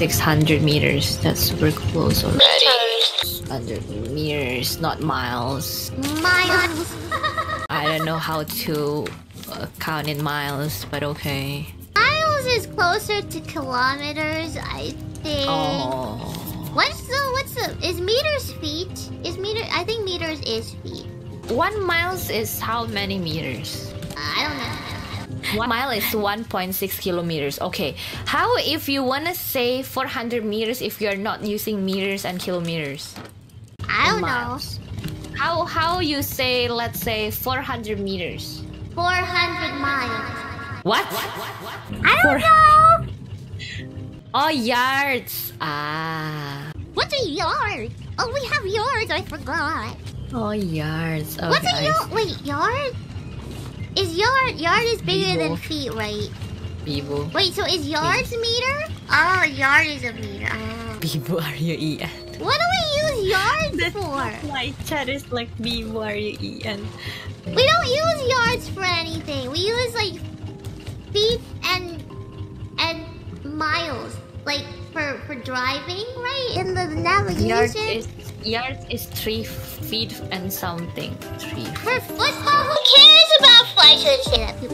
600 meters. That's super close already. 100 meters, not miles. Miles. I don't know how to uh, count in miles, but okay. Miles is closer to kilometers, I think. Oh. What's the what's the is meters feet? Is meter I think meters is feet. One miles is how many meters? I don't know. One mile is 1.6 kilometers. Okay. How if you want to say 400 meters if you're not using meters and kilometers? I don't know. How how you say let's say 400 meters? 400 miles. What? I don't know. Oh, yards. Ah. What's a yard? Oh, we have yards. I forgot. Oh, yards. Okay. What's a yard? Wait, yard? Is yard yard is bigger than feet, right? Biboo. Wait, so is yards meter? Oh, yard is a meter. Oh. Biboo, are you Ian? What do we use yards for? My chat is like Biboo, are you Ian? We don't use yards for anything. We use like feet and and miles, like for for driving, right? In the Yards navigation. is yards is three feet and something. Three. For football, who cares about flights? Should say that